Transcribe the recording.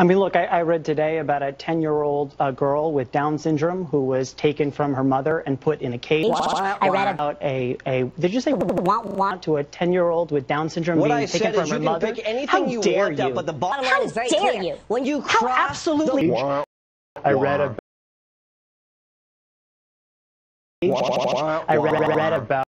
I mean, look, I, I read today about a 10 year old uh, girl with Down syndrome who was taken from her mother and put in a cage. I read about a, a did you say want, want to a 10 year old with Down syndrome what being I taken from her you mother? pick anything How you dare want, you? but the bottom How line is very dare clear. you? When you How absolutely. the I read about. I read, read about.